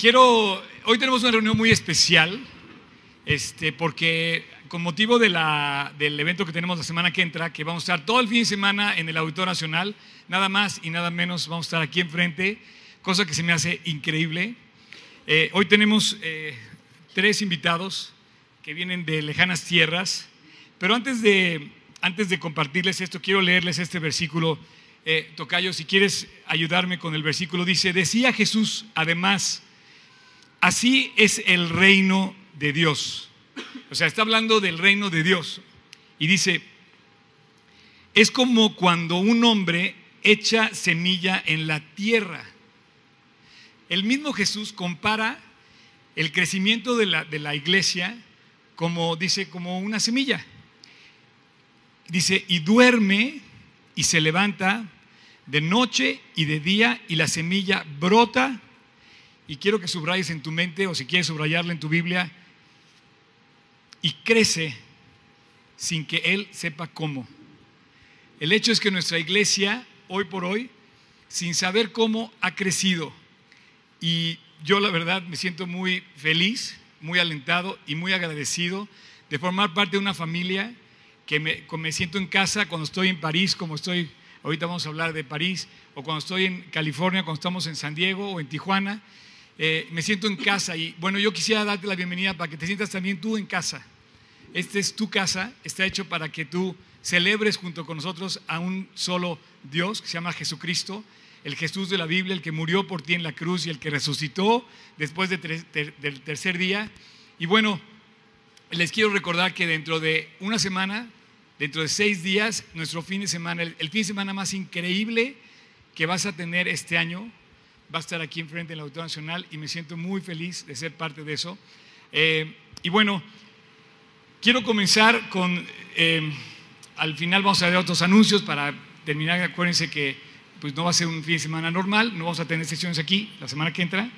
quiero, hoy tenemos una reunión muy especial, este, porque con motivo de la, del evento que tenemos la semana que entra, que vamos a estar todo el fin de semana en el Auditorio Nacional, nada más y nada menos, vamos a estar aquí enfrente, cosa que se me hace increíble. Eh, hoy tenemos eh, tres invitados que vienen de lejanas tierras, pero antes de, antes de compartirles esto, quiero leerles este versículo. Eh, Tocayo, si quieres ayudarme con el versículo, dice, decía Jesús, además, Así es el reino de Dios. O sea, está hablando del reino de Dios. Y dice, es como cuando un hombre echa semilla en la tierra. El mismo Jesús compara el crecimiento de la, de la iglesia como, dice, como una semilla. Dice, y duerme y se levanta de noche y de día y la semilla brota y quiero que subrayes en tu mente o si quieres subrayarla en tu Biblia, y crece sin que Él sepa cómo. El hecho es que nuestra iglesia, hoy por hoy, sin saber cómo, ha crecido. Y yo la verdad me siento muy feliz, muy alentado y muy agradecido de formar parte de una familia que me, me siento en casa cuando estoy en París, como estoy, ahorita vamos a hablar de París, o cuando estoy en California, cuando estamos en San Diego o en Tijuana eh, me siento en casa y bueno, yo quisiera darte la bienvenida para que te sientas también tú en casa. Esta es tu casa, está hecho para que tú celebres junto con nosotros a un solo Dios que se llama Jesucristo, el Jesús de la Biblia, el que murió por ti en la cruz y el que resucitó después del tercer día. Y bueno, les quiero recordar que dentro de una semana, dentro de seis días, nuestro fin de semana, el fin de semana más increíble que vas a tener este año, va a estar aquí enfrente en la Auditorio Nacional y me siento muy feliz de ser parte de eso. Eh, y bueno, quiero comenzar con, eh, al final vamos a ver otros anuncios para terminar, acuérdense que pues no va a ser un fin de semana normal, no vamos a tener sesiones aquí la semana que entra.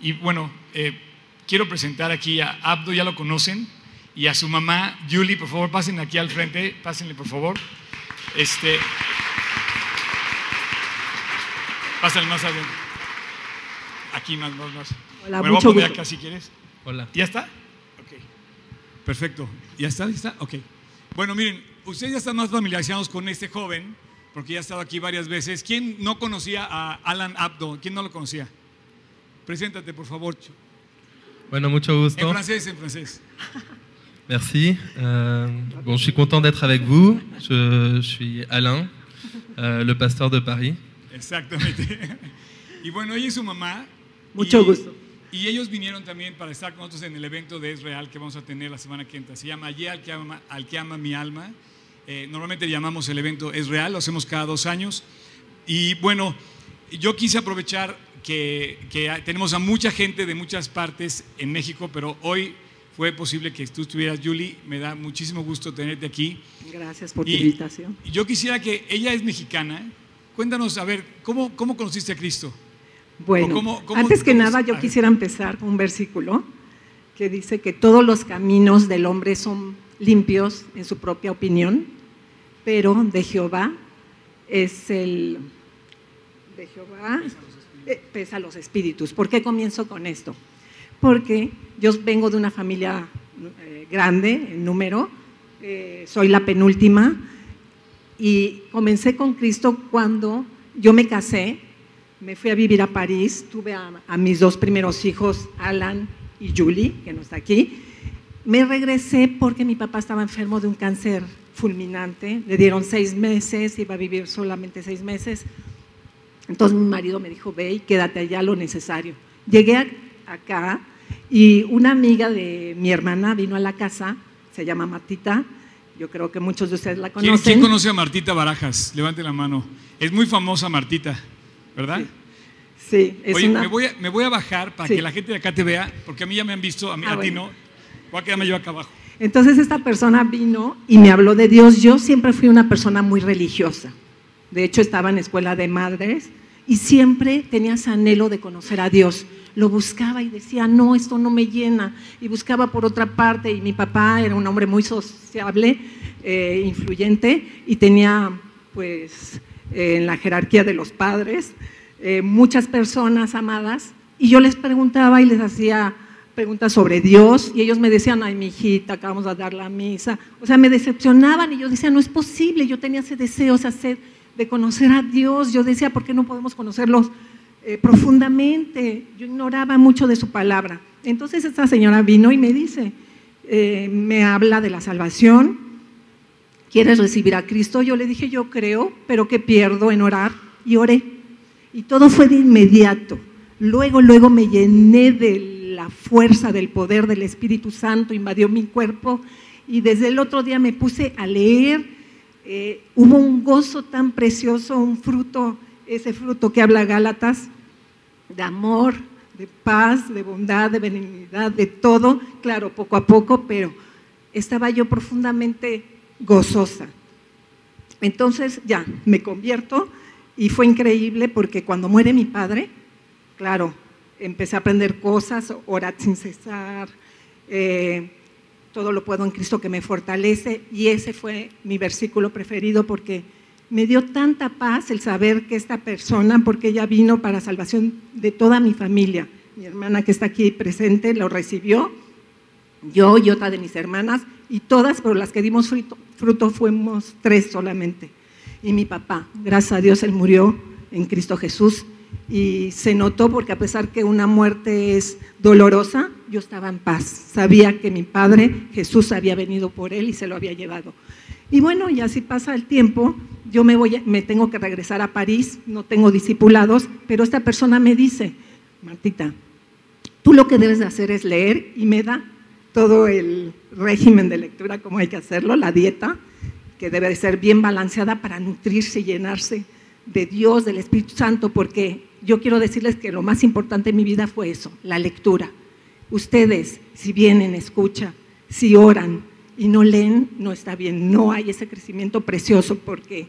Y bueno, eh, quiero presentar aquí a Abdo, ya lo conocen, y a su mamá, Julie, por favor, pasen aquí al frente, pásenle por favor. Este, pásenle más adelante. Aquí más, más, más. Hola, bueno, mucho gusto. acá si quieres. Hola. ¿Ya está? Ok. Perfecto. ¿Ya está? ¿Ya está? Ok. Bueno, miren, ustedes ya están más familiarizados con este joven, porque ya ha estado aquí varias veces. ¿Quién no conocía a Alan Abdo? ¿Quién no lo conocía? Preséntate, por favor. Bueno, mucho gusto. En francés, en francés. Merci. Euh, bon, je suis content d'être avec vous. Je, je suis Alain, euh, le pasteur de Paris. Exactamente. y bueno, ella y su mamá mucho gusto. Y ellos vinieron también para estar con nosotros en el evento de Es Real que vamos a tener la semana que entra. Se llama Allí al que ama, al que ama mi alma. Eh, normalmente llamamos el evento Es Real, lo hacemos cada dos años. Y bueno, yo quise aprovechar que, que, tenemos a mucha gente de muchas partes en México, pero hoy fue posible que tú estuvieras, Julie. Me da muchísimo gusto tenerte aquí. Gracias por tu invitación. Yo quisiera que ella es mexicana. Cuéntanos, a ver, ¿cómo, cómo conociste a Cristo? Bueno, antes que nada yo quisiera empezar con un versículo que dice que todos los caminos del hombre son limpios en su propia opinión, pero de Jehová es el... De Jehová pesa los espíritus. ¿Por qué comienzo con esto? Porque yo vengo de una familia eh, grande en número, eh, soy la penúltima y comencé con Cristo cuando yo me casé me fui a vivir a París, tuve a, mis dos primeros hijos, Alan y Julie, que no está aquí. Me regresé porque mi papá estaba enfermo de un cáncer fulminante, le dieron seis meses, iba a vivir solamente seis meses. Entonces mi marido me dijo, ve y quédate allá lo necesario. Llegué acá y una amiga de mi hermana vino a la casa, se llama Martita, yo creo que muchos de ustedes la conocen. ¿Quién, conoce a Martita Barajas? Levante la mano. Es muy famosa Martita. ¿Verdad? Sí, es Oye, me, voy a, me voy a bajar para que la gente de acá te vea, porque a mí ya me han visto, a, mí, ah, a ti no. Voy a quedarme yo acá abajo. Entonces esta persona vino y me habló de Dios. Yo siempre fui una persona muy religiosa. De hecho, estaba en escuela de madres y siempre tenía ese anhelo de conocer a Dios. Lo buscaba y decía, no, esto no me llena. Y buscaba por otra parte. Y mi papá era un hombre muy sociable, eh, influyente y tenía, pues, en la jerarquía de los padres, eh, muchas personas amadas, Y yo les preguntaba y les hacía preguntas sobre Dios y ellos me decían, ay, mi hijita, acabamos de dar la misa. O sea, me decepcionaban y yo decía, no es posible, yo tenía ese deseo, esa sed de conocer a Dios. Yo decía, ¿por qué no podemos conocerlos eh, profundamente? Yo ignoraba mucho de su palabra. Entonces esta señora vino y me dice, eh, me habla de la salvación, ¿quieres recibir a Cristo? Yo le dije, yo creo, pero ¿qué pierdo en orar? Y oré. Y todo fue de inmediato. Luego, luego me llené de la fuerza del poder del Espíritu Santo invadió mi cuerpo y desde el otro día me puse a leer. Eh, hubo un gozo tan precioso, un fruto, ese fruto que habla Gálatas, de amor, de paz, de bondad, de benignidad, de todo, claro, poco a poco, pero estaba yo profundamente gozosa. Entonces ya, me convierto y fue increíble porque cuando muere mi padre, claro, empecé a aprender cosas, orar sin cesar, eh, todo lo puedo en Cristo que me fortalece y ese fue mi versículo preferido porque me dio tanta paz el saber que esta persona, porque ella vino para salvación de toda mi familia, mi hermana que está aquí presente lo recibió, yo y otra de mis hermanas, y todas, pero las que dimos fruto, fruto fuimos tres solamente. Y mi papá, gracias a Dios, él murió en Cristo Jesús y se notó porque a pesar que una muerte es dolorosa, yo estaba en paz. Sabía que mi padre, Jesús, había venido por él y se lo había llevado. Y bueno, y así pasa el tiempo, yo me, voy, me tengo que regresar a París, no tengo discipulados, pero esta persona me dice, Martita, tú lo que debes de hacer es leer y me da todo el régimen de lectura, como hay que hacerlo, la dieta, que debe de ser bien balanceada para nutrirse y llenarse de Dios, del Espíritu Santo, porque yo quiero decirles que lo más importante en mi vida fue eso, la lectura. Ustedes, si vienen, escuchan, si oran y no leen, no está bien, no hay ese crecimiento precioso porque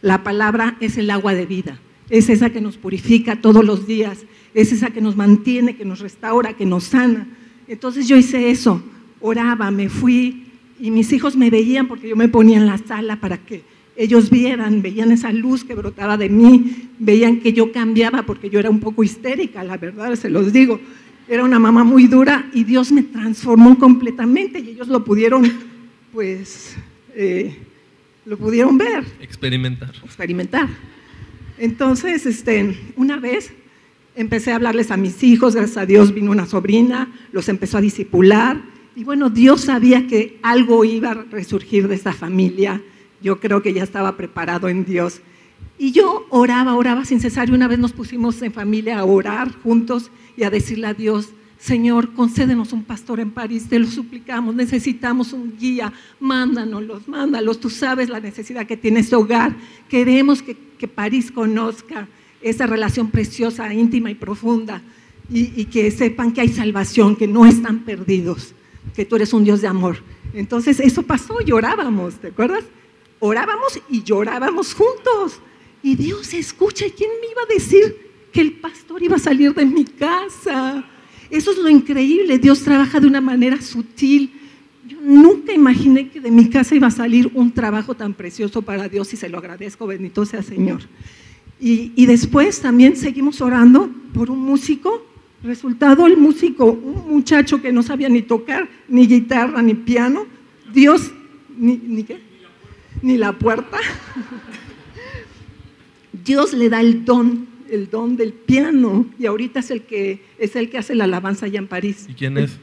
la palabra es el agua de vida, es esa que nos purifica todos los días, es esa que nos mantiene, que nos restaura, que nos sana. Entonces yo hice eso, oraba, me fui y mis hijos me veían porque yo me ponía en la sala para que ellos vieran, veían esa luz que brotaba de mí, veían que yo cambiaba porque yo era un poco histérica, la verdad, se los digo. Era una mamá muy dura y Dios me transformó completamente y ellos lo pudieron, pues, eh, lo pudieron ver. Experimentar. Experimentar. Entonces, este, una vez empecé a hablarles a mis hijos, gracias a Dios vino una sobrina, los empezó a disipular. Y bueno, Dios sabía que algo iba a resurgir de esta familia. Yo creo que ya estaba preparado en Dios. Y yo oraba, oraba sin cesar y una vez nos pusimos en familia a orar juntos y a decirle a Dios, Señor, concédenos un pastor en París, te lo suplicamos, necesitamos un guía, mándanos, mándalos, tú sabes la necesidad que tiene ese hogar, queremos que, París conozca esa relación preciosa, íntima y profunda y, que sepan que hay salvación, que no están perdidos, que tú eres un Dios de amor. Entonces eso pasó, llorábamos, ¿te acuerdas? orábamos y llorábamos juntos. Y Dios escucha, ¿y quién me iba a decir que el pastor iba a salir de mi casa? Eso es lo increíble, Dios trabaja de una manera sutil. Yo nunca imaginé que de mi casa iba a salir un trabajo tan precioso para Dios y se lo agradezco, bendito sea Señor. Y, y después también seguimos orando por un músico. Resultado, el músico, un muchacho que no sabía ni tocar, ni guitarra, ni piano. Dios, ni, ni qué? ni la puerta. Dios le da el don, el don del piano y ahorita es el que es el que hace la alabanza allá en París. ¿Y quién es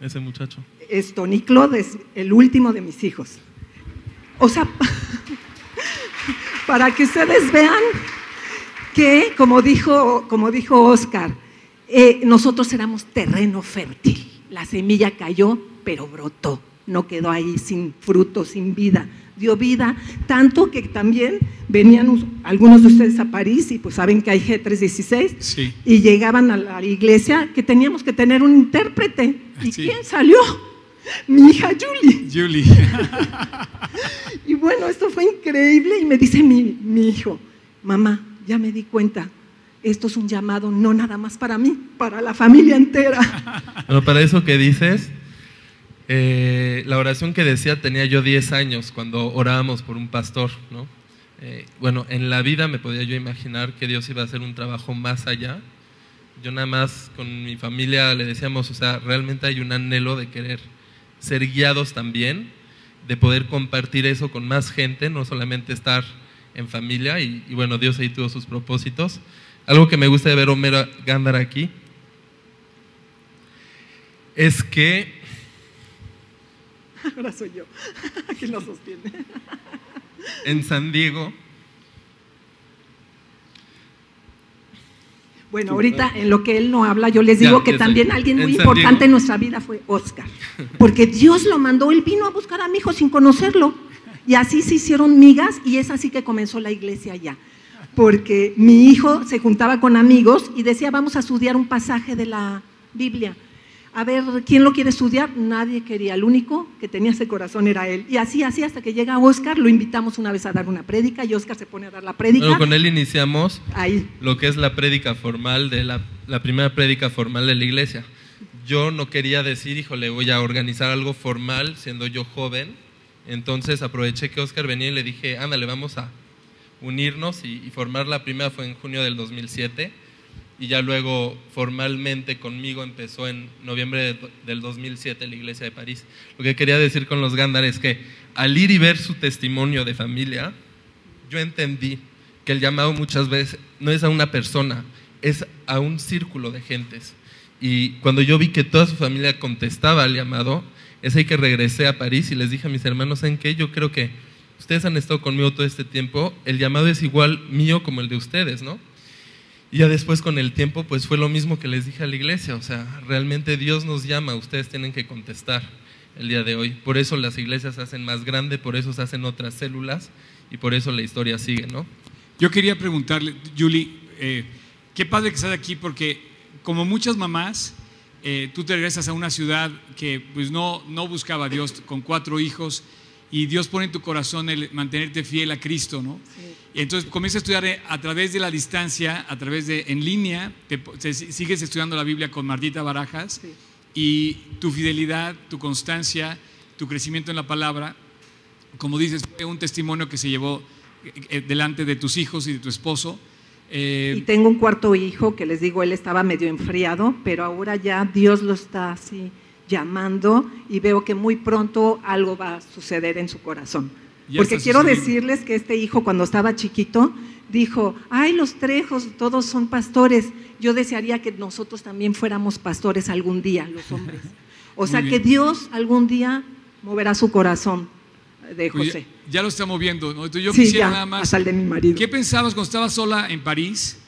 ese muchacho? Es Tony Clodes, el último de mis hijos. O sea, para que ustedes vean que, como dijo, como dijo Oscar, eh, nosotros éramos terreno fértil. La semilla cayó, pero brotó, no quedó ahí sin fruto, sin vida dio vida, tanto que también venían algunos de ustedes a París y pues saben que hay G316 y llegaban a la iglesia que teníamos que tener un intérprete. ¿Y quién salió? Mi hija Julie. Julie. y bueno, esto fue increíble y me dice mi, mi hijo, mamá, ya me di cuenta, esto es un llamado no nada más para mí, para la familia entera. Bueno, para eso que dices, eh, la oración que decía tenía yo 10 años cuando orábamos por un pastor, ¿no? Eh, bueno, en la vida me podía yo imaginar que Dios iba a hacer un trabajo más allá yo nada más con mi familia le decíamos, o sea, realmente hay un anhelo de querer ser guiados también, de poder compartir eso con más gente, no solamente estar en familia, y, bueno, Dios ahí tuvo sus propósitos. Algo que me gusta de ver a Homero Gándara aquí es que... Ahora soy yo, aquí lo sostiene. En San Diego Bueno, ahorita en lo que él no habla, yo les digo que también alguien muy importante en nuestra vida fue Oscar, porque Dios lo mandó, él vino a buscar a mi hijo sin conocerlo, y así se hicieron migas y es así que comenzó la iglesia ya, porque mi hijo se juntaba con amigos y decía, vamos a estudiar un pasaje de la Biblia a ver quién lo quiere estudiar, nadie quería, el único que tenía ese corazón era él. Y así, así, hasta que llega Oscar, lo invitamos una vez a dar una prédica y Oscar se pone a dar la prédica. Bueno, con él iniciamos lo que es la prédica formal, de la, primera prédica formal de la iglesia. Yo no quería decir, híjole, voy a organizar algo formal siendo yo joven, entonces aproveché que Oscar venía y le dije, ándale, vamos a unirnos y, y formar la primera fue en junio del 2007 y ya luego formalmente conmigo empezó en noviembre del 2007 la iglesia de París. Lo que quería decir con los Gándar es que al ir y ver su testimonio de familia, yo entendí que el llamado muchas veces no es a una persona, es a un círculo de gentes. Y cuando yo vi que toda su familia contestaba al llamado, es ahí que regresé a París y les dije a mis hermanos, ¿en qué? Yo creo que ustedes han estado conmigo todo este tiempo, el llamado es igual mío como el de ustedes, ¿no? Y ya después con el tiempo, pues fue lo mismo que les dije a la iglesia, o sea, realmente Dios nos llama, ustedes tienen que contestar el día de hoy. Por eso las iglesias se hacen más grandes, por eso se hacen otras células y por eso la historia sigue, ¿no? Yo quería preguntarle, Julie, eh, qué padre que estás aquí porque como muchas mamás, eh, tú te regresas a una ciudad que pues no, no buscaba a Dios con cuatro hijos y Dios pone en tu corazón el mantenerte fiel a Cristo, ¿no? Y entonces comienzas a estudiar eh, a través de la distancia, a través de en línea, te, sigues estudiando la Biblia con Martita Barajas y tu fidelidad, tu constancia, tu crecimiento en la palabra, como dices, fue un testimonio que se llevó eh, delante de tus hijos y de tu esposo. Y tengo un cuarto hijo que les digo, él estaba medio enfriado, pero ahora ya Dios lo está así llamando y veo que muy pronto algo va a suceder en su corazón. Porque quiero decirles que este hijo cuando estaba chiquito dijo, ay, los trejos, todos son pastores. Yo desearía que nosotros también fuéramos pastores algún día, los hombres. O sea, que Dios algún día moverá su corazón de pues José. ya, lo ¿no? Entonces yo sí, quisiera nada más. de mi marido. ¿Qué pensabas cuando estabas sola en París,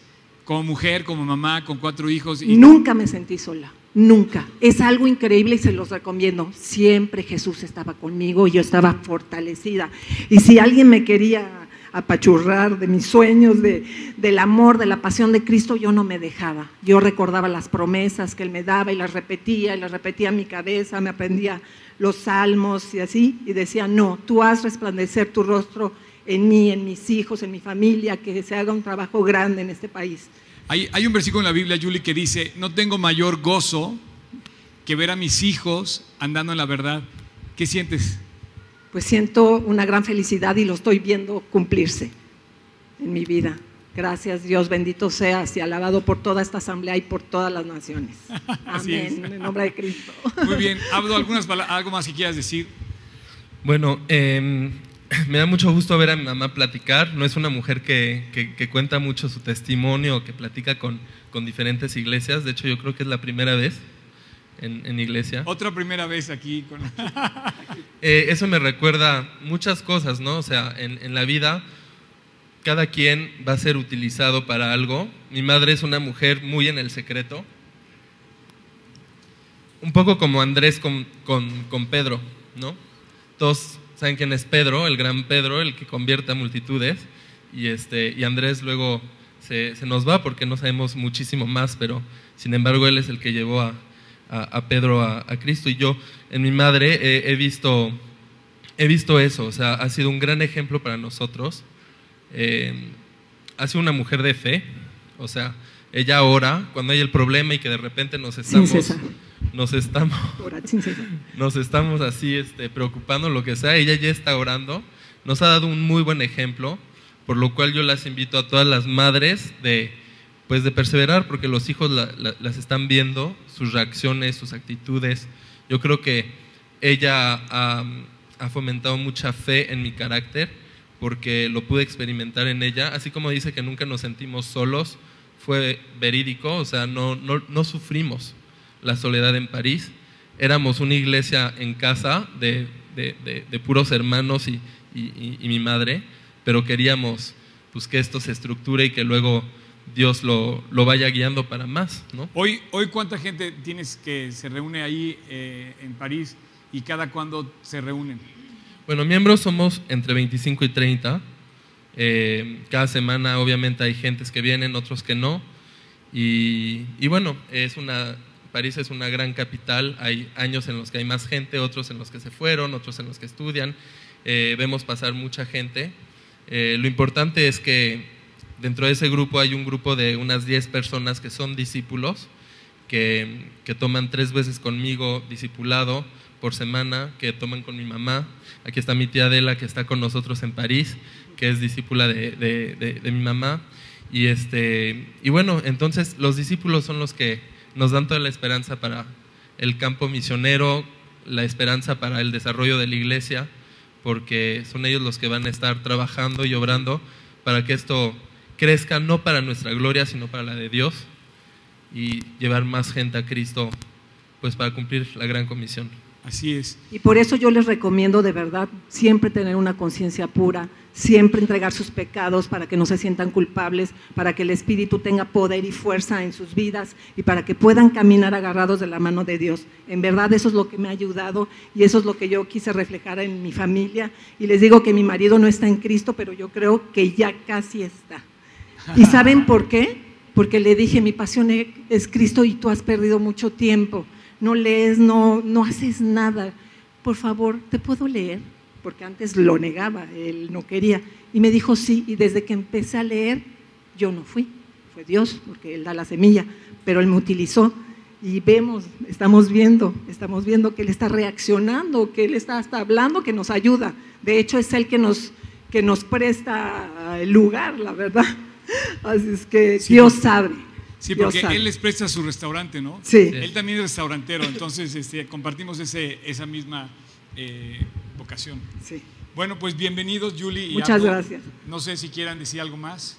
como mujer, como mamá, con cuatro hijos? Nunca me sentí sola. Nunca. Es algo increíble y se los recomiendo. Siempre Jesús estaba conmigo y yo estaba fortalecida. Y si alguien me quería apachurrar de mis sueños, de, del amor, de la pasión de Cristo, yo no me dejaba. Yo recordaba las promesas que Él me daba y las repetía y las repetía en mi cabeza, me aprendía los salmos y así, y decía, no, tú haz resplandecer tu rostro en mí, en mis hijos, en mi familia, que se haga un trabajo grande en este país. Hay, un versículo en la Biblia, Julie, que dice, no tengo mayor gozo que ver a mis hijos andando en la verdad. ¿Qué sientes? Pues siento una gran felicidad y lo estoy viendo cumplirse en mi vida. Gracias Dios, bendito seas y alabado por toda esta asamblea y por todas las naciones. Amén, en el nombre de Cristo. Muy bien, Abdo, ¿algunas ¿algo más que quieras decir? Bueno, eh, me da mucho gusto ver a mi mamá platicar. No es una mujer que, que, cuenta mucho su testimonio, que platica con, con, diferentes iglesias. De hecho, yo creo que es la primera vez en, en iglesia. Otra primera vez aquí. Con... eh, eso me recuerda muchas cosas, ¿no? O sea, en, en, la vida cada quien va a ser utilizado para algo. Mi madre es una mujer muy en el secreto. Un poco como Andrés con, con, Pedro, ¿no? Todos ¿Saben quién es Pedro? El gran Pedro, el que convierte a multitudes. Y, este, y Andrés luego se, nos va porque no sabemos muchísimo más, pero sin embargo él es el que llevó a, a, Pedro a, Cristo. Y yo en mi madre he, visto, he visto eso, o sea, ha sido un gran ejemplo para nosotros. Eh, ha sido una mujer de fe, o sea, ella ora cuando hay el problema y que de repente nos estamos nos estamos, nos estamos así este, preocupando, lo que sea, ella ya está orando, nos ha dado un muy buen ejemplo, por lo cual yo las invito a todas las madres de, pues de perseverar, porque los hijos las están viendo, sus reacciones, sus actitudes. Yo creo que ella ha, ha fomentado mucha fe en mi carácter, porque lo pude experimentar en ella, así como dice que nunca nos sentimos solos, fue verídico, o sea, no, no, no sufrimos la soledad en París. Éramos una iglesia en casa de, de, puros hermanos y, y, y, mi madre, pero queríamos pues, que esto se estructure y que luego Dios lo, lo vaya guiando para más. ¿no? Hoy, hoy, ¿cuánta gente tienes que se reúne ahí eh, en París y cada cuándo se reúnen? Bueno, miembros somos entre 25 y 30. Eh, cada semana obviamente hay gentes que vienen, otros que no. Y, y, bueno, es una, París es una gran capital, hay años en los que hay más gente, otros en los que se fueron, otros en los que estudian, eh, vemos pasar mucha gente. Eh, lo importante es que dentro de ese grupo hay un grupo de unas 10 personas que son discípulos, que, que toman tres veces conmigo discipulado por semana, que toman con mi mamá. Aquí está mi tía Adela, que está con nosotros en París, que es discípula de, de, de mi mamá. Y, este, y bueno, entonces los discípulos son los que nos dan toda la esperanza para el campo misionero, la esperanza para el desarrollo de la iglesia, porque son ellos los que van a estar trabajando y obrando para que esto crezca no para nuestra gloria, sino para la de Dios y llevar más gente a Cristo, pues para cumplir la gran comisión. Así es. Y por eso yo les recomiendo de verdad siempre tener una conciencia pura, siempre entregar sus pecados para que no se sientan culpables, para que el Espíritu tenga poder y fuerza en sus vidas y para que puedan caminar agarrados de la mano de Dios. En verdad eso es lo que me ha ayudado y eso es lo que yo quise reflejar en mi familia. Y les digo que mi marido no está en Cristo, pero yo creo que ya casi está. ¿Y saben por qué? Porque le dije, mi pasión es Cristo y tú has perdido mucho tiempo no lees, no, no haces nada. Por favor, ¿te puedo leer? Porque antes lo negaba, él no quería. Y me dijo sí, y desde que empecé a leer, yo no fui. Fue Dios, porque Él da la semilla, pero Él me utilizó. Y vemos, estamos viendo, estamos viendo que Él está reaccionando, que Él está hasta hablando, que nos ayuda. De hecho, es Él que nos, que nos presta el lugar, la verdad. Así es que Dios sabe. Sí, porque él les presta su restaurante, ¿no? Sí. Él también es restaurantero, entonces este, compartimos ese, esa misma eh, vocación. Sí. Bueno, pues bienvenidos, Julie. Y Muchas gracias. No sé si quieran decir algo más.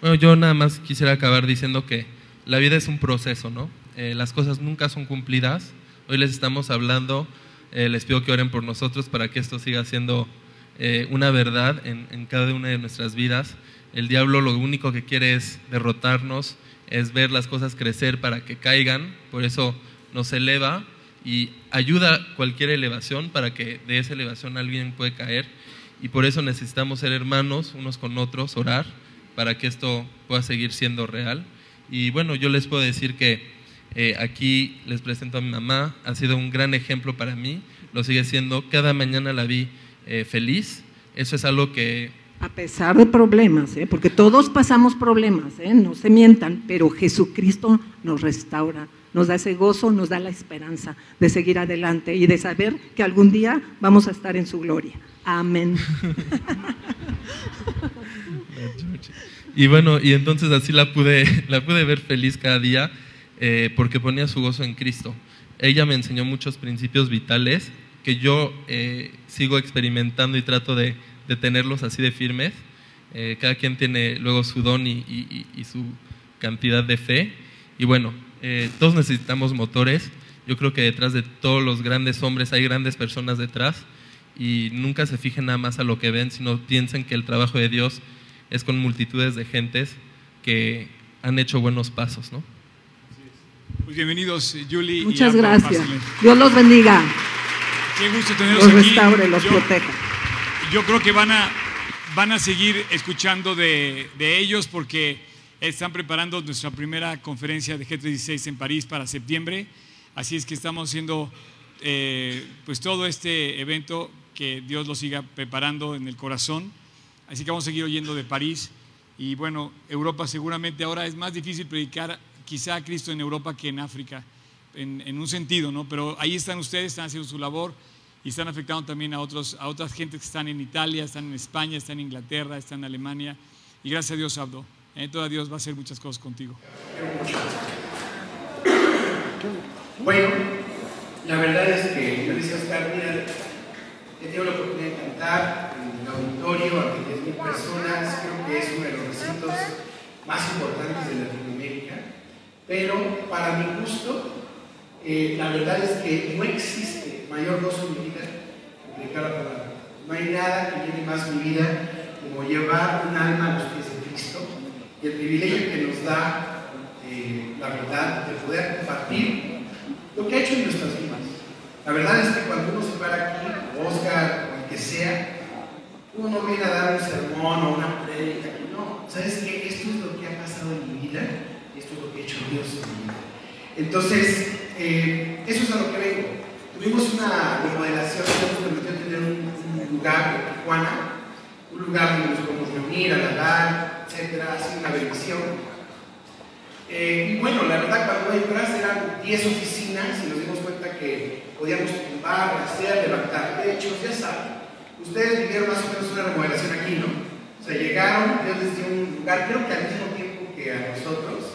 Bueno, yo nada más quisiera acabar diciendo que la vida es un proceso, ¿no? Eh, las cosas nunca son cumplidas. Hoy les estamos hablando, eh, les pido que oren por nosotros para que esto siga siendo una verdad en, en cada una de nuestras vidas. El diablo lo único que quiere es derrotarnos, es ver las cosas crecer para que caigan, por eso nos eleva y ayuda cualquier elevación para que de esa elevación alguien puede caer. Y por eso necesitamos ser hermanos unos con otros, orar para que esto pueda seguir siendo real. Y bueno, yo les puedo decir que eh, aquí les presento a mi mamá, ha sido un gran ejemplo para mí, lo sigue siendo, cada mañana la vi eh, feliz, eso es algo que a pesar de problemas, ¿eh? porque todos pasamos problemas, ¿eh? no se mientan, pero Jesucristo nos restaura, nos da ese gozo, nos da la esperanza de seguir adelante y de saber que algún día vamos a estar en su gloria. Amén. Y bueno, y entonces así la pude, la pude ver feliz cada día eh, porque ponía su gozo en Cristo. Ella me enseñó muchos principios vitales que yo sigo experimentando y trato de de tenerlos así de firmes. Eh, cada quien tiene luego su don y, su cantidad de fe. Y bueno, eh, todos necesitamos motores. Yo creo que detrás de todos los grandes hombres hay grandes personas detrás y nunca se fijen nada más a lo que ven, sino piensen que el trabajo de Dios es con multitudes de gentes que han hecho buenos pasos, ¿no? Pues bienvenidos, Julie. Muchas gracias. Dios los bendiga. Qué gusto tenerlos los restaure, los proteja yo creo que van a, van a seguir escuchando de, ellos porque están preparando nuestra primera conferencia de G36 en París para septiembre. Así es que estamos haciendo eh, pues todo este evento que Dios lo siga preparando en el corazón. Así que vamos a seguir oyendo de París. Y bueno, Europa seguramente ahora es más difícil predicar quizá a Cristo en Europa que en África, en, en un sentido, ¿no? Pero ahí están ustedes, están haciendo su labor y están afectando también a, otros, a otras gentes que están en Italia, están en España, están en Inglaterra, están en Alemania. Y gracias a Dios, Abdo, Entonces Dios va a hacer muchas cosas contigo. Bueno, la verdad es que yo decía Oscar, mira, he tenido la oportunidad de cantar en el auditorio ante 10.000 personas, creo que es uno de los recintos más importantes de Latinoamérica, pero para mi gusto, eh, la verdad es que no existe mayor gozo en mi vida que predicar la palabra. No hay nada que llene más mi vida como llevar un alma a los pies de Cristo y el privilegio que nos da eh, la verdad de poder compartir lo que ha hecho en nuestras vidas. La verdad es que cuando uno se para aquí, Oscar, o el que sea, uno no viene a dar un sermón o una predica. No, ¿sabes qué? Esto es lo que ha pasado en mi vida esto es lo que ha hecho Dios en mi vida. Entonces, eh, eso es a lo que vengo. Tuvimos una remodelación, nos permitió tener un, lugar en Tijuana, un lugar donde nos podemos reunir, alargar, etcétera, así una bendición. Eh, y bueno, la verdad, cuando entras eran 10 oficinas y nos dimos cuenta que podíamos tumbar, hacer, levantar techos, ya saben. Ustedes vivieron más o menos una remodelación aquí, ¿no? O sea, llegaron, Dios les dio un lugar, creo que al mismo tiempo que a nosotros.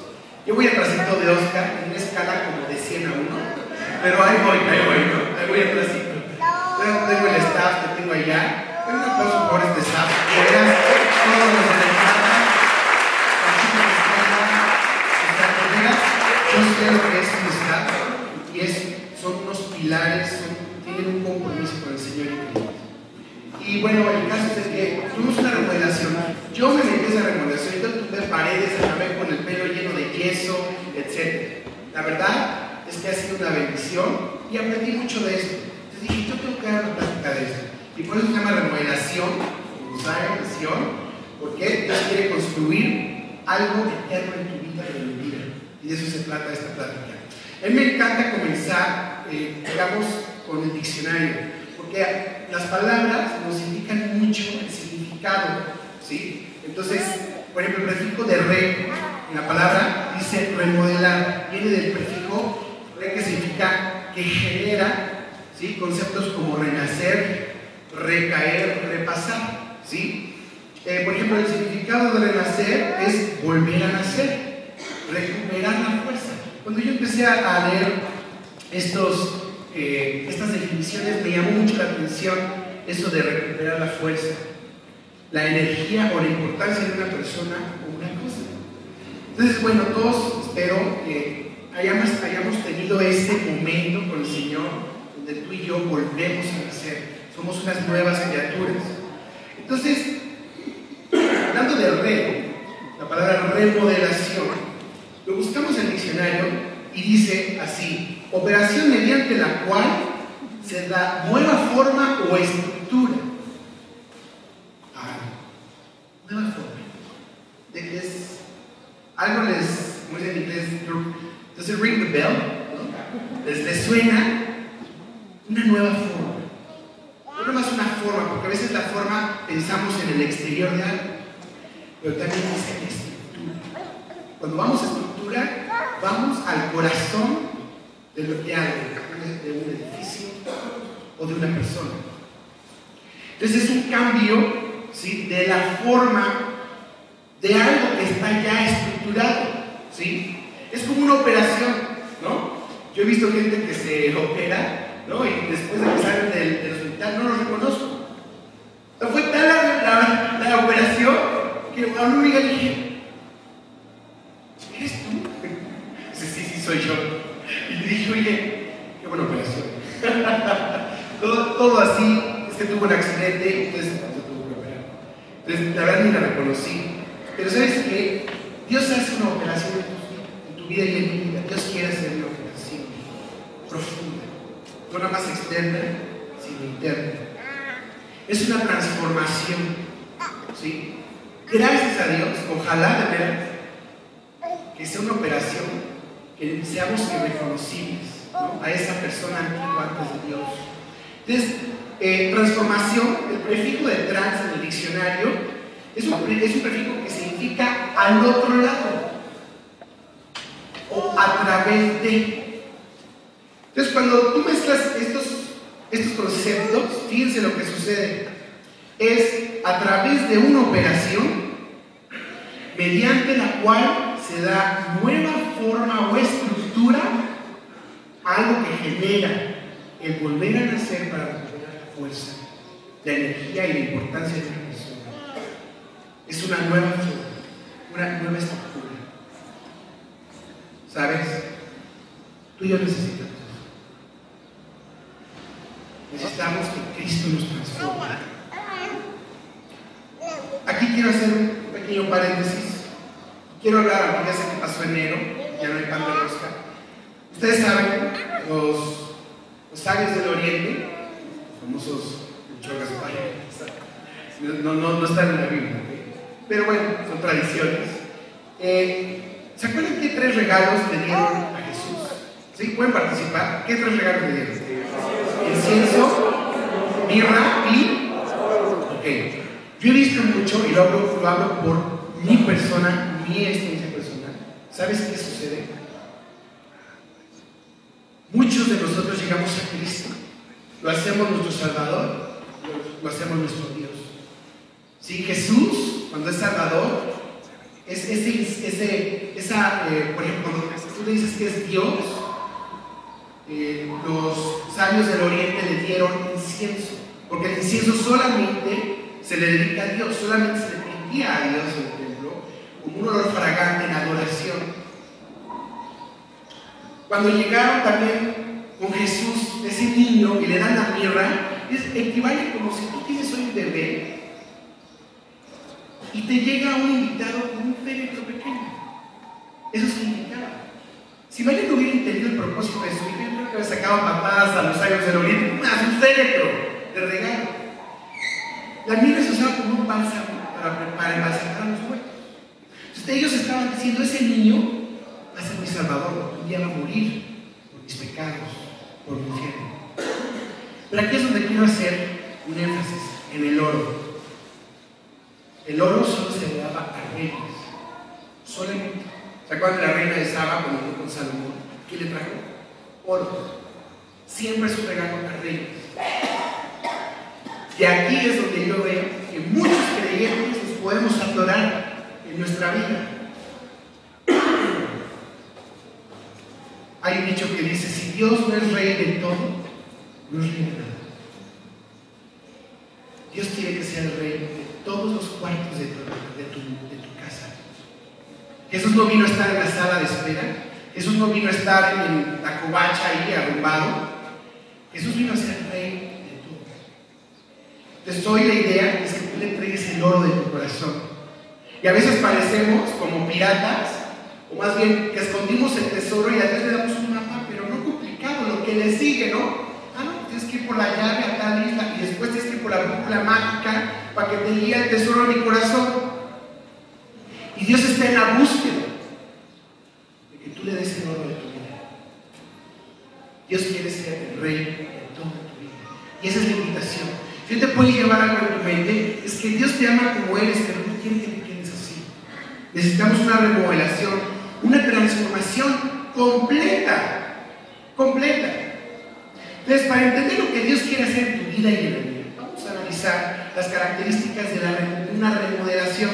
Yo voy atrásito de Oscar en una escala como de 100 a 1, pero ahí voy, ahí voy, ahí voy atrásito. Tengo el staff que tengo allá. Un aplauso por este staff. todos los yo sé lo que es amistad y es, son unos pilares, tienen un compromiso con el Señor y bueno, el caso es que tuvimos una remodelación. Yo me metí a esa remodelación, yo tuve paredes, acabé con el pelo lleno de yeso, etc. La verdad es que ha sido una bendición y aprendí mucho de esto. Entonces dije, yo tengo que dar una práctica de esto. Y por eso se llama remodelación, remodelación, porque Dios quiere construir algo eterno en tu vida y en mi vida. Y de eso se trata esta plática. A mí me encanta comenzar, eh, digamos, con el diccionario, porque las palabras nos indican mucho el significado, ¿sí? Entonces, por ejemplo, el prefijo de re en la palabra dice remodelar, viene del prefijo re que significa que genera, ¿sí? Conceptos como renacer, recaer, repasar, ¿sí? Eh, por ejemplo, el significado de renacer es volver a nacer recuperar la fuerza. Cuando yo empecé a leer estos, eh, estas definiciones, me llamó mucho la atención eso de recuperar la fuerza, la energía o la importancia de una persona o una cosa. Entonces, bueno, todos espero que hayamos, tenido ese momento con el Señor donde tú y yo volvemos a nacer. Somos unas nuevas criaturas. Entonces, hablando de re, la palabra remodelación lo buscamos en el diccionario y dice así, operación mediante la cual se da nueva forma o estructura. Ah, nueva forma. Es, algo les, como en inglés, ring the bell? ¿Les, les suena una nueva forma. No más una forma, porque a veces la forma pensamos en el exterior de algo, pero también dice estructura. Cuando vamos a estructura, vamos al corazón de lo que hay, de un edificio o de una persona. Entonces es un cambio ¿sí? de la forma de algo que está ya estructurado. ¿sí? Es como una operación, ¿no? Yo he visto gente que se opera, ¿no? Y después de que salen del, hospital no lo reconozco. fue tal la, la, operación que a una amiga dije, ¿eres tú? Sí, sí, sí, soy yo. Y le dije, oye, qué buena operación. Todo, así, es que tuvo un accidente, entonces se tuvo que operar. Entonces, la verdad ni la reconocí. Pero sabes que Dios hace una operación en tu, vida y en mi vida. Dios quiere hacer una operación profunda. No nada más externa, sino interna. Es una transformación. ¿sí? Gracias a Dios, ojalá de verdad que sea una operación que seamos irreconocibles a esa persona antigua antes de Dios. Entonces, eh, transformación, el prefijo de trans en el diccionario es un, prefijo que significa al otro lado o a través de. Entonces, cuando tú mezclas estos, estos conceptos, fíjense lo que sucede. Es a través de una operación mediante la cual se da nueva forma o estructura algo que genera el volver a nacer para recuperar la fuerza, la energía y la importancia de la persona. Es una nueva forma, una nueva estructura. ¿Sabes? Tú y yo necesitamos. Necesitamos que Cristo nos transforme. Aquí quiero hacer un pequeño paréntesis. Quiero hablar, ya sé que pasó enero, ya no hay pan de rosca. Ustedes saben, los, los sabios del Oriente, los famosos chogas no, no, no están en la Biblia, pero bueno, son tradiciones. Eh, ¿Se acuerdan qué tres regalos le dieron a Jesús? ¿Sí? ¿Pueden participar? ¿Qué tres regalos le dieron? Incienso, mirra y... Ok. Yo he visto mucho, y lo hablo, lo hablo por mi persona, mi experiencia personal. ¿Sabes qué sucede? Muchos de nosotros llegamos a Cristo, lo hacemos nuestro Salvador, lo hacemos nuestro Dios. Sí, Jesús, cuando es Salvador, es ese, ese esa, eh, por ejemplo, cuando tú dices que es Dios, eh, los sabios del Oriente le dieron incienso, porque el incienso solamente se le dedica a Dios, solamente se le pedía a Dios el templo como un olor fragante en adoración. Cuando llegaron también con Jesús, ese niño, y le dan la mirra, es, equivale como si tú tienes hoy un bebé y te llega un invitado con un féretro pequeño. Eso significaba. Si María hubiera entendido el propósito de su hijo, yo creo que había sacado patadas a los años del oriente, un féretro de regalo. La mirra se usaba como un bálsamo para, para embalsamar a los muertos. Entonces ellos estaban diciendo, ese niño va a ser mi salvador, a morir por mis pecados, por mi infierno. Pero aquí es donde quiero hacer un énfasis, en el oro. El oro solo se le daba a reyes, solamente. ¿Se acuerdan de la reina de Saba cuando fue con Salomón? ¿Qué le trajo? Oro. Siempre es un regalo a reyes. Y aquí es donde yo veo que muchos creyentes nos podemos adorar en nuestra vida. Hay un dicho que dice, si Dios no es rey de todo, no es rey de nada. Dios quiere que sea el rey de todos los cuartos de tu, de tu, de casa. Jesús no vino a estar en la sala de espera. Jesús no vino a estar en la covacha ahí arrumbado. Jesús vino a ser rey entonces hoy la idea es que tú le entregues el oro de tu corazón. Y a veces parecemos como piratas, o más bien que escondimos el tesoro y a veces le damos un mapa, pero no complicado, lo que le sigue, ¿no? Ah, no, tienes que ir por la llave a tal isla y después tienes que ir por la brújula mágica para que te guíe el tesoro de mi corazón. Y Dios está en la búsqueda de que tú le des el oro de tu vida. Dios quiere ser el rey de toda tu vida. Y esa es la invitación. ¿Qué te puede llevar algo en tu mente? Es que Dios te ama como eres, pero no quiere que te quedes así. Necesitamos una remodelación, una transformación completa. Completa. Entonces, para entender lo que Dios quiere hacer en tu vida y en la vida, vamos a analizar las características de una remodelación.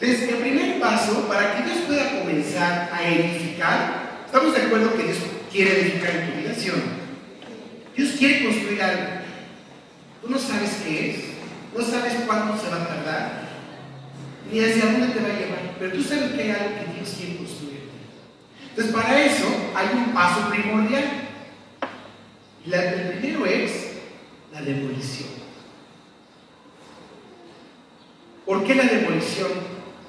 Entonces, el primer paso, para que Dios pueda comenzar a edificar, estamos de acuerdo que Dios quiere edificar en tu vida, ¿sí no? Dios quiere construir algo. Tú no sabes qué es, no sabes cuándo se va a tardar, ni hacia dónde te va a llevar, pero tú sabes que hay algo que Dios quiere construir. Entonces, para eso hay un paso primordial. el primero es la demolición. ¿Por qué la demolición?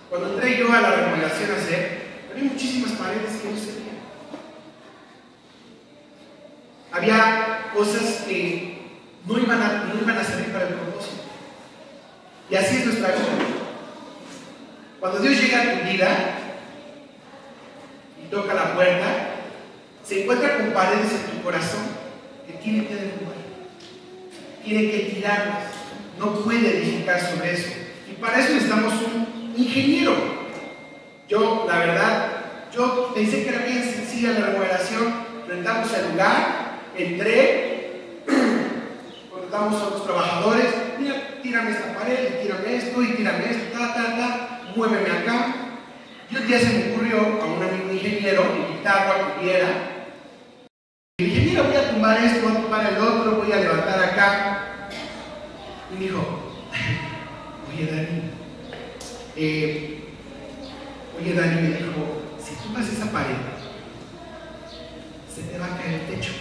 Cuando entré yo a la remodelación a hacer, había muchísimas paredes que no se. Había cosas que no iban a, no iban a servir para el propósito. Y así es nuestra vida. Cuando Dios llega a tu vida y toca la puerta, se encuentra con paredes en tu corazón que tiene que derrumbar, tiene que tirarlas, no puede edificar sobre eso. Y para eso necesitamos un ingeniero. Yo, la verdad, yo pensé que era bien sencilla la remodelación, rentamos el lugar, entré, damos a los trabajadores, mira, tírame esta pared, tírame esto, y tírame esto, ta, ta, ta. Muéveme acá. Y un día se me ocurrió a un amigo ingeniero invitarlo a que viera. El ingeniero, voy a tumbar esto, voy a tumbar el otro, voy a levantar acá. Y me dijo, oye Dani, eh, oye Dani, me dijo, si tumbas esa pared, se te va a caer el techo.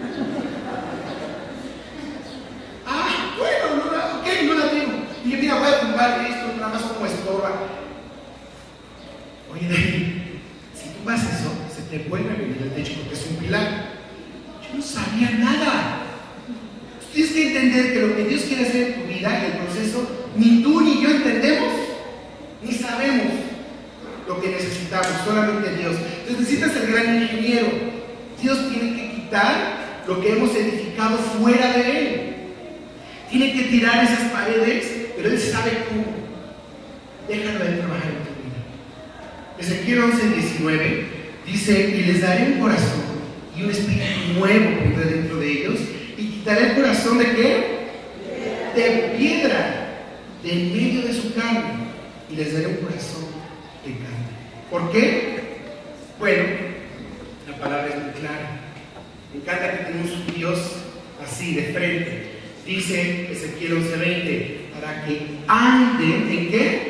ah, bueno, no la, ok, no la tengo. Dije, mira, voy a tumbar esto, estorba. Oye, Dani, si tú vas eso, se te vuelve a venir el techo porque es un pilar. Yo no sabía nada. Tienes que entender que lo que Dios quiere hacer en tu vida y el proceso, ni tú ni yo entendemos, ni sabemos lo que necesitamos, solamente Dios. Entonces necesitas el gran ingeniero. Dios tiene que quitar lo que hemos edificado fuera de Él. Tiene que tirar esas paredes, pero Él sabe cómo. Déjalo de trabajar en tu vida. Ezequiel 11, 19 dice, y les daré un corazón y un espíritu nuevo pondré dentro de ellos, y quitaré el corazón de qué? De piedra, de medio de su carne, y les daré un corazón de carne. ¿Por qué? Bueno, la palabra es muy clara. Me encanta que tenemos un Dios así, de frente. Dice Ezequiel 11:20, para que anden en qué?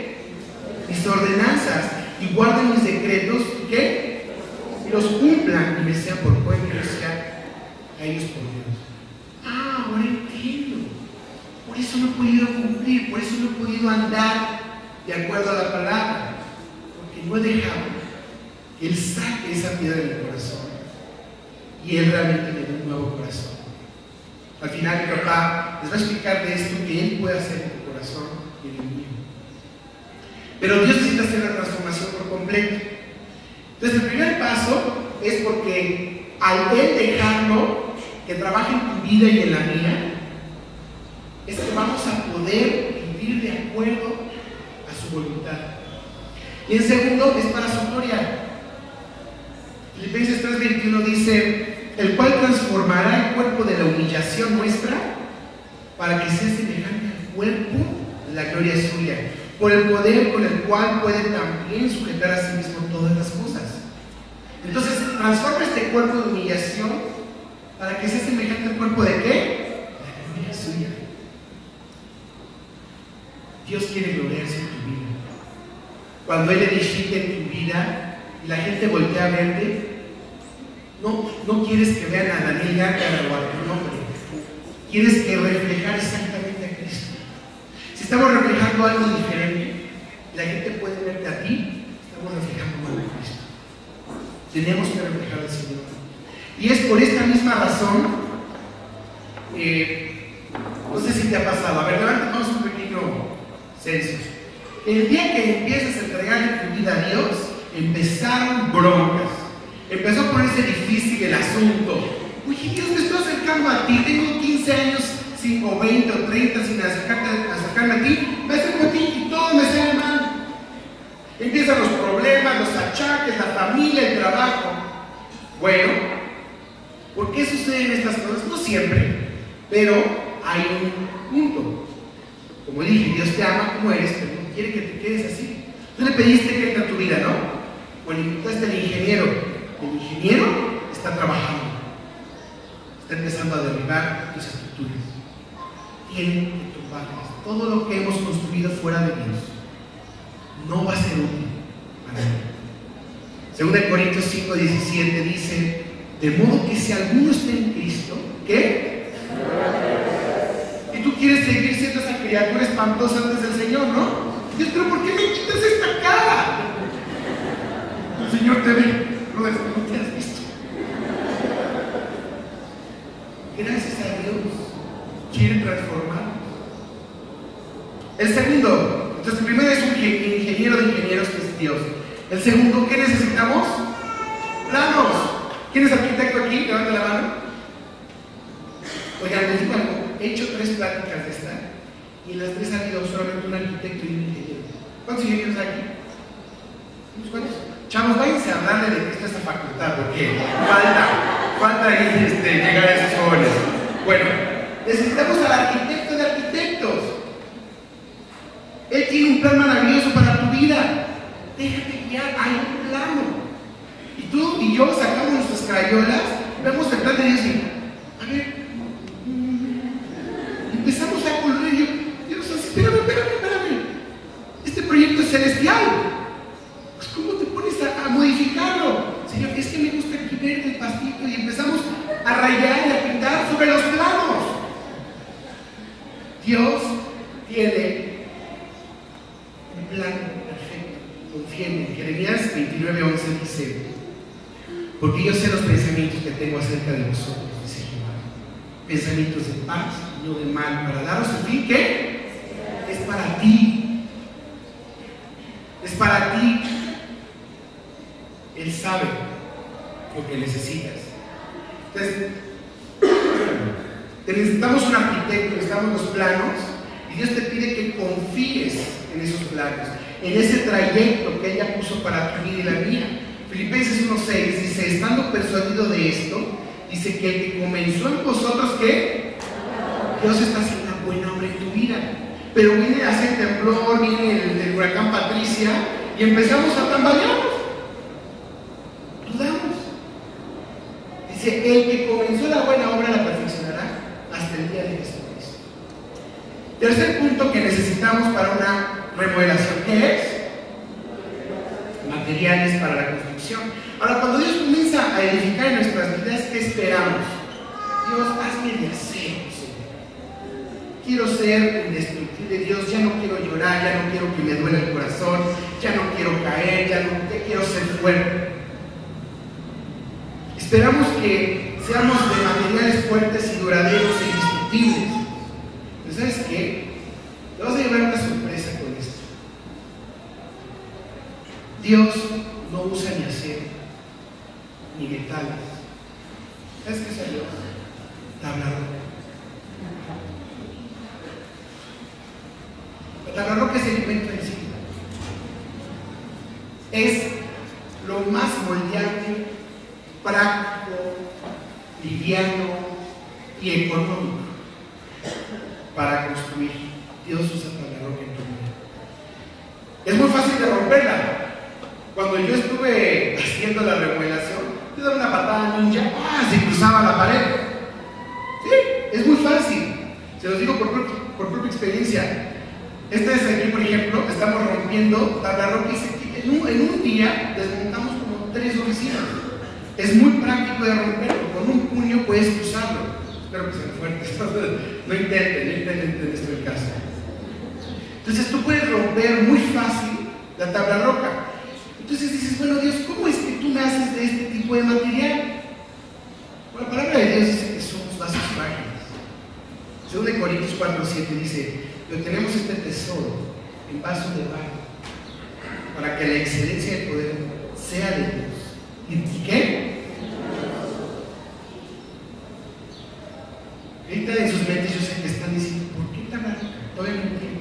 Mis ordenanzas y guarden mis decretos. Y los cumplan y me sean por cuenta y sea a ellos por Dios. Ah, ahora entiendo. Por eso no he podido cumplir, por eso no he podido andar de acuerdo a la palabra. Porque no he dejado que Él saque esa piedra del corazón. Y Él realmente me dé un nuevo corazón. Al final mi papá les va a explicar de esto que Él puede hacer en tu corazón y en el mío. Pero Dios necesita hacer la transformación por completo. Entonces el primer paso es porque al Él dejarlo que trabaje en tu vida y en la mía, es que vamos a poder vivir de acuerdo a su voluntad. Y en segundo, es para su gloria. Filipenses 3:21 dice, el cual transformará el cuerpo de la humillación nuestra para que sea semejante al cuerpo de la gloria suya, por el poder con el cual puede también sujetar a sí mismo todas las cosas. Entonces, transforma este cuerpo de humillación para que sea semejante al cuerpo de qué? La gloria suya. Dios quiere gloriarse en tu vida. Cuando Él edifique en tu vida y la gente voltea a verte, no, no quieres que vean a Daniel Gácara o a tu nombre. Quieres que reflejar exactamente a Cristo. Si estamos reflejando algo diferente, la gente puede verte a ti, estamos reflejando a Cristo. Tenemos que reflejar al Señor. Y es por esta misma razón, eh, no sé si te ha pasado, a ver, levantamos un pequeño censo. El día que empiezas a entregar tu vida a Dios, empezaron broncas empezó a ponerse difícil el asunto. Oye, Dios, me estoy acercando a ti, tengo 15 años, 5, 20 o 30 sin acercarme a ti, me acerco Empiezan los problemas, los achaques, la familia, el trabajo. Bueno, ¿por qué suceden estas cosas? No siempre, pero hay un punto. Como dije, Dios te ama como eres, pero no quiere que te quedes así. Tú le pediste que entra tu vida, ¿no? Bueno, invitaste al ingeniero, el ingeniero está trabajando, está empezando a derribar tus estructuras. Tiene que tumbarlas. Todo lo que hemos construido fuera de Dios no va a ser útil Según Corintios 5, 17 dice, de modo que si alguno está en Cristo, ¿qué? Y tú quieres seguir siendo esa criatura espantosa antes del Señor, ¿no? Dios, pero ¿por qué me quitas esta cara? El Señor te ve no, te has visto. Gracias a Dios, quiere transformar. El segundo, entonces el primero es un ingeniero de ingenieros que es Dios. El segundo, ¿qué necesitamos? Planos. ¿Quién es arquitecto aquí? Levanta la mano. Oigan, les digo algo. He hecho tres pláticas de esta y las tres ha habido solamente un arquitecto y un ingeniero. ¿Cuántos ingenieros hay aquí? ¿Cuántos? Chavos, váyanse a hablarle de qué está esta facultad, porque falta, falta este, llegar a esos jóvenes. Bueno, necesitamos al arquitecto de arquitectos. Él tiene un plan maravilloso para tu vida. Déjate hay un plano. Y tú y yo sacamos nuestras crayolas, vemos el plan de Dios y, a ver, empezamos a colorir. Dios, espérame, espérame, espérame. Este proyecto es celestial. Pues, ¿Cómo te pones a, modificarlo? Señor, es que me gusta aquí ver el pastito y empezamos a rayar y a pintar sobre los planos. Dios 29.11 dice, porque yo sé los pensamientos que tengo acerca de vosotros, dice Jehová. Pensamientos de paz, no de mal, para daros el fin que es para ti. Es para ti. Él sabe lo que necesitas. Entonces, necesitamos un arquitecto, necesitamos los planos y Dios te pide que confíes en esos planos, en ese trayecto que ella puso para tu vida y la mía. Filipenses 1.6 dice, estando persuadido de esto, dice que el que comenzó en vosotros, ¿qué? Dios está haciendo una buena obra en tu vida. Pero viene a hacer temblor, viene el, el huracán Patricia, y empezamos a tambalearnos. Dudamos. Dice, el que comenzó la buena obra la perfeccionará hasta el día de Jesucristo. Tercer punto que necesitamos para una remodelación, ¿qué es? Materiales para la construcción. Ahora, cuando Dios comienza a edificar en nuestras vidas, ¿qué esperamos? Dios, hazme de Quiero ser indestructible, Dios, ya no quiero llorar, ya no quiero que me duele el corazón, ya no quiero caer, ya no quiero ser fuerte. Esperamos que seamos de materiales fuertes y duraderos e indestructibles. ¿Sabes qué? Te vas a llevar una sorpresa con esto. Dios no usa ni acero, ni metales. ¿Sabes qué es Dios? Tabla roca. La roca es el invento en sí. Es lo más moldeable práctico, liviano y económico para construir. Dios usa la roca en tu vida. Es muy fácil de romperla. Cuando yo estuve haciendo la remodelación, yo daba una patada ninja, ¡ah! se cruzaba la pared. Sí, es muy fácil. Se los digo por, propia experiencia. Esta vez aquí, por ejemplo, estamos rompiendo tabla roca y en un, en un día desmontamos como tres oficinas. Es muy práctico de romperlo. Con un puño puedes cruzarlo. Espero que sean fuertes. no intenten, no intenten esto el caso. Entonces tú puedes romper muy fácil la tabla roca. Entonces dices, bueno Dios, ¿cómo es que tú me haces de este tipo de material? Bueno, la palabra de Dios dice que somos vasos frágiles. Según de Corintios 4, 7 dice, pero tenemos este tesoro en vasos de barro para que la excelencia del poder sea de Dios. ¿Y qué? Ahorita en sus mentes yo sé que están diciendo, ¿por qué tan roca? Todavía no entiendo.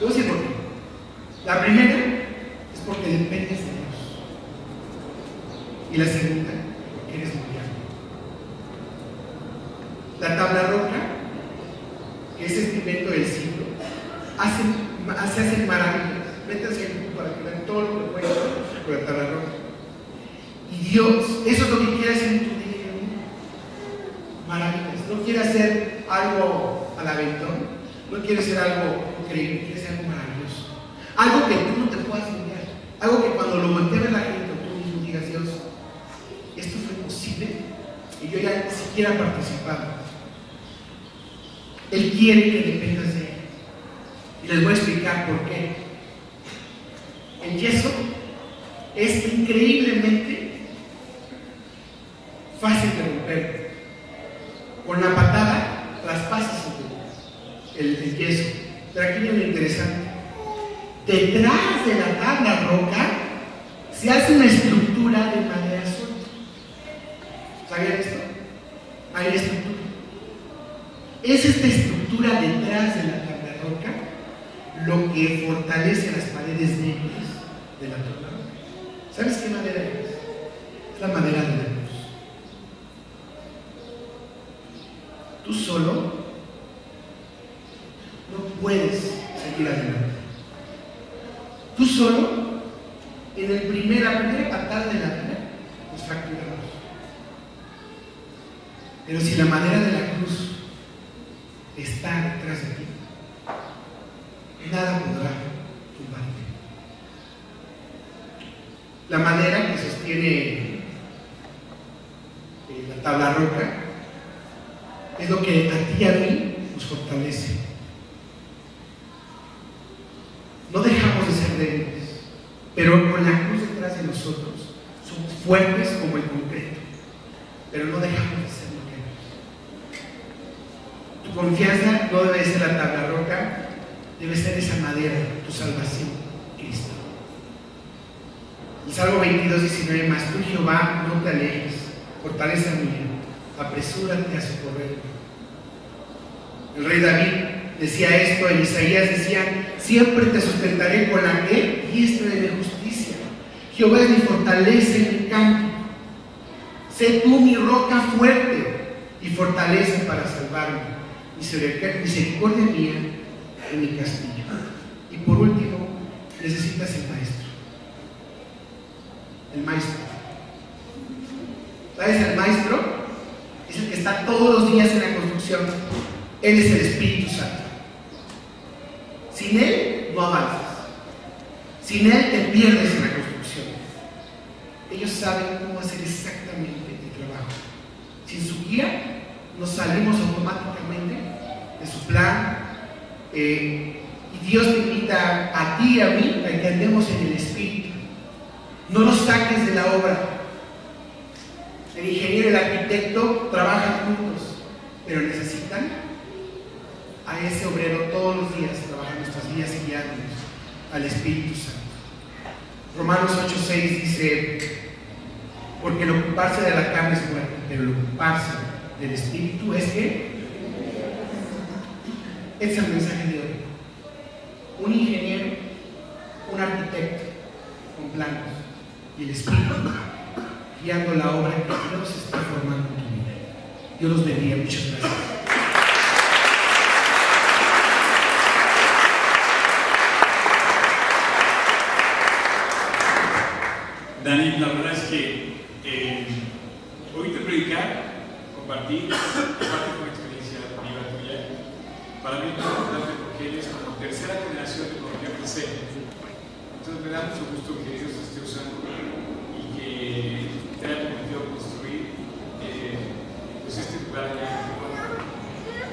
Yo voy a decir por qué. La primera es porque dependes de Dios. Y la segunda, porque eres mundial. La tabla roca, que es este invento del siglo, hace, hace, hace maravillas. Métanse en para que vean todo lo que puede con la tabla roca. Y Dios, eso es lo que quiere hacer en tu vida. Maravillas. No quiere hacer algo al aventón, no quiere hacer algo increíble, quiere hacer algo maravilloso. Algo que tú no te puedas olvidar. Algo que cuando lo voltee la gente, tú mismo digas, Dios, esto fue posible y siquiera participado. Él quiere que dependas de Él. Y les voy a explicar por qué. El yeso es increíblemente fácil de romper. Con la patada traspasas el, el yeso. Pero aquí viene lo interesante. Detrás de la tabla roca se hace una estructura de madera suelta. ¿Sabían esto? Hay una estructura. Es esta estructura detrás de la tabla roca lo que fortalece las paredes negras de la tabla roca. ¿Sabes qué madera es? Es la madera de la cruz. Tú solo no puedes seguir ir adelante. Tú solo, en el primer, la primera patada de la vida, nos fracturamos. Pero si la madera de la cruz está detrás de ti, nada podrá tumbarte. La madera que sostiene eh, la tabla roca es lo que a ti y a mí nos fortalece. No dejamos de ser débiles, pero con la cruz detrás de nosotros somos fuertes como el concreto, pero no dejamos de ser lo que Tu confianza no debe ser la tabla roca, debe ser esa madera, tu salvación, Cristo. El Salmo 22, 19, más tú Jehová no te alejes, fortaleza mía, apresúrate a socorrerme. El rey David decía esto, en Isaías decía, siempre te sustentaré con la que diestra de justicia. Jehová es mi fortaleza y mi canto. Sé tú mi roca fuerte y fortaleza para salvarme. Misericordia mía en mi castillo. Y por último, necesitas el maestro. El maestro. ¿Sabes? El maestro es el que está todos los días en la construcción él es el Espíritu Santo. Sin Él no avanzas. Sin Él te pierdes en la construcción. Ellos saben cómo hacer exactamente. Sin su guía nos salimos automáticamente de su plan. Eh, y Dios te invita a ti y a mí a que andemos en el Espíritu. No nos saques de la obra. El ingeniero y el arquitecto trabajan juntos, pero necesitan a ese obrero todos los días trabajar nuestras vidas y guiándonos al Espíritu Santo. Romanos 8:6 dice, porque el ocuparse de la carne es muerte, pero el ocuparse del Espíritu es que es el mensaje de hoy. Un ingeniero, un arquitecto con planos y el Espíritu guiando la obra que Dios está formando en tu vida. Dios los bendiga. Muchas gracias. Dani, la verdad es que eh, oírte predicar, compartir, compartir con experiencia viva tuya, para mí es muy importante porque eres como tercera generación de lo que empecé. Entonces me da mucho gusto que Dios te esté usando y que te haya permitido construir eh, pues este lugar allá en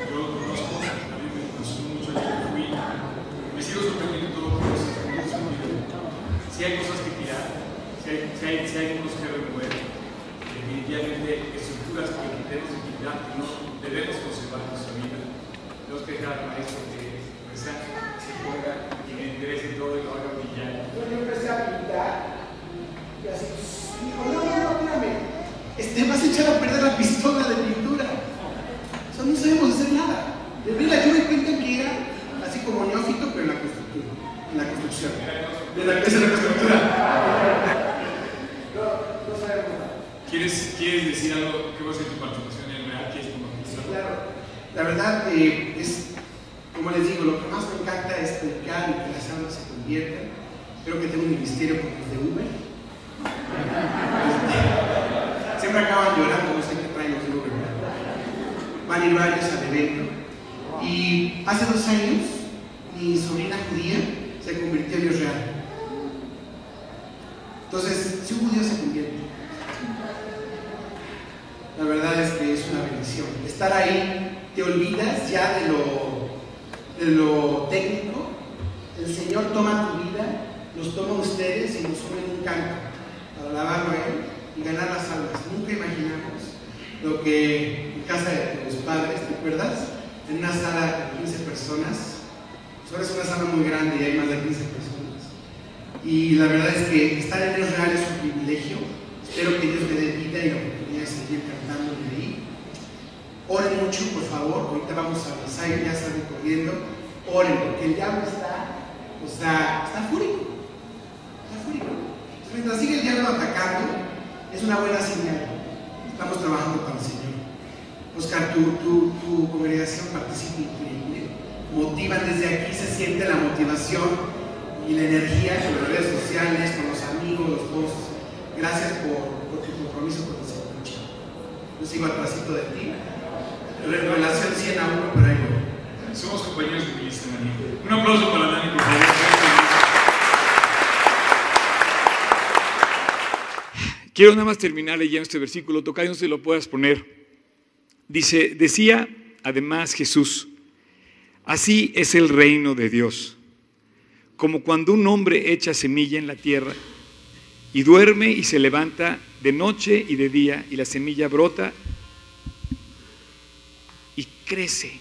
Yo lo conozco, a mí me gustó mucho el que fui, me sigo sorprendiendo todo lo que nos Si hay cosas que tirar, si hay, si hay, si hay que remover, definitivamente estructuras que quitemos de quitar que no debemos conservar en nuestra vida. Tenemos que dejar al maestro que se ponga y me interese todo y lo haga brillar. Yo empecé a pintar y así, dijo, no, no, no, mírame, este, vas a echar a perder la pistola de pintura. O sea, no sabemos hacer nada. De verdad, yo me cuenta que era así como neófito, pero en la construcción. En la construcción. De la clase de la constructura. ¿Quieres, ¿Quieres decir algo? ¿Qué va a ser tu participación en el real? ¿Quieres Sí, claro. La verdad eh, es, como les digo, lo que más me encanta es predicar y que las Creo que tengo un ministerio con los de Uber. Siempre acaban llorando, no sé qué traen los Uber. Van a ir varios al evento. Y hace dos años, mi sobrina judía se convirtió en Israel. Entonces, si un judío se convierte, la verdad es que es una bendición. Estar ahí, te olvidas ya de lo, de lo técnico. El Señor toma tu vida, los toma ustedes y nos sube un canto para alabarlo a Él y ganar las almas. Nunca imaginamos lo que en casa de tus padres, ¿te acuerdas? En una sala de 15 personas. Solo es una sala muy grande y hay más de 15 personas. Y la verdad es que estar en Dios real es un privilegio. Espero que Dios me dé vida y la oportunidad de seguir Oren mucho, por favor. Ahorita vamos a pasar y ya están corriendo. Oren, porque el diablo está, o sea, está fúrico. Está fúrico. mientras sigue el diablo atacando, es una buena señal. Estamos trabajando para el Señor. Oscar, tu, tu, tu congregación participa increíble. motivan desde aquí, se siente la motivación y la energía con las redes sociales, con los amigos, los posts. Gracias por, tu compromiso con ese escucha. Yo sigo atrásito de ti. Relación 100 a 1, pero ahí. Somos compañeros de mi Un aplauso para Dani, por favor. Quiero nada más terminar leyendo este versículo, toca no se lo puedas poner. Dice, decía además Jesús, así es el reino de Dios, como cuando un hombre echa semilla en la tierra y duerme y se levanta de noche y de día y la semilla brota y crece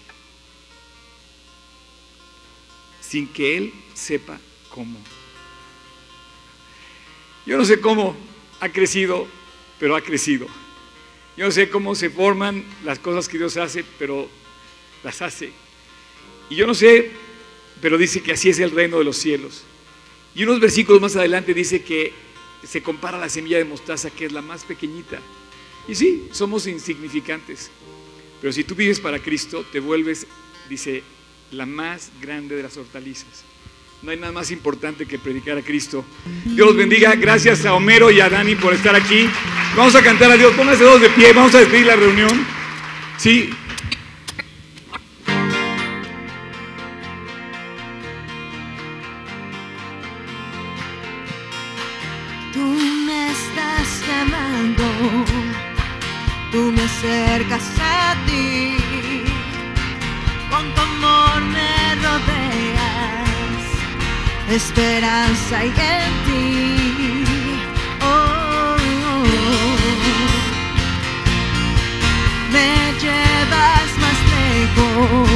sin que él sepa cómo. Yo no sé cómo, ha crecido, pero ha crecido. Yo no sé cómo se forman las cosas que Dios hace, pero las hace. Y yo no sé, pero dice que así es el reino de los cielos. Y unos versículos más adelante dice que se compara la semilla de mostaza, que es la más pequeñita. Y sí, somos insignificantes. Pero si tú vives para Cristo, te vuelves, dice, la más grande de las hortalizas. No hay nada más importante que predicar a Cristo. Dios los bendiga. Gracias a Homero y a Dani por estar aquí. Vamos a cantar a Dios. Pónganse todos de pie. Vamos a despedir la reunión. Sí. Tú me estás llamando. Tú me acercas esperanza y en ti. Oh, Me llevas más lejos,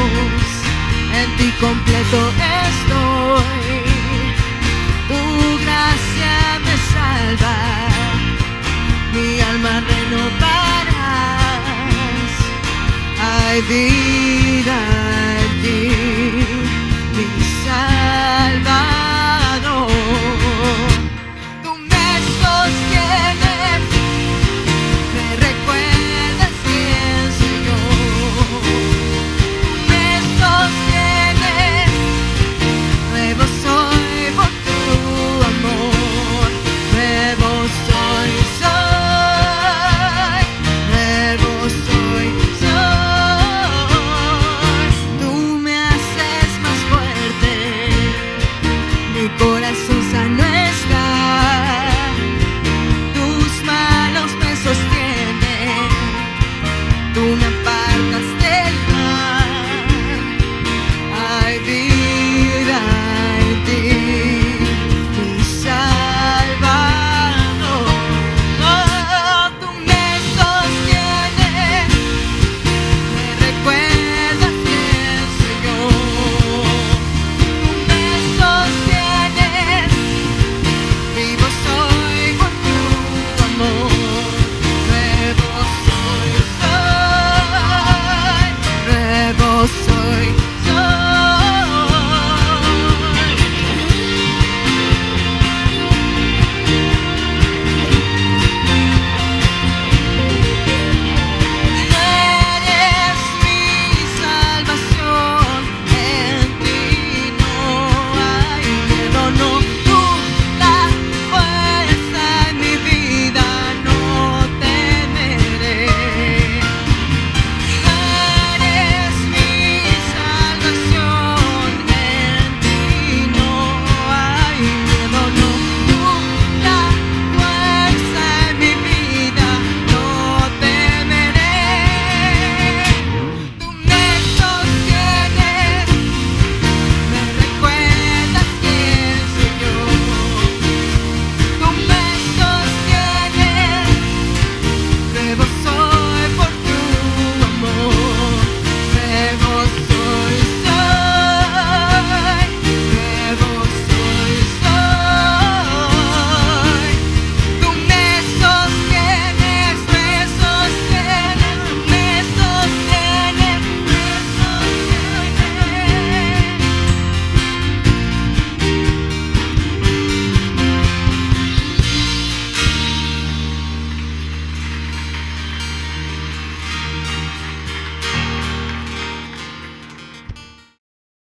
en ti completo estoy. Tu gracia me salva, mi alma renovarás. Hay vida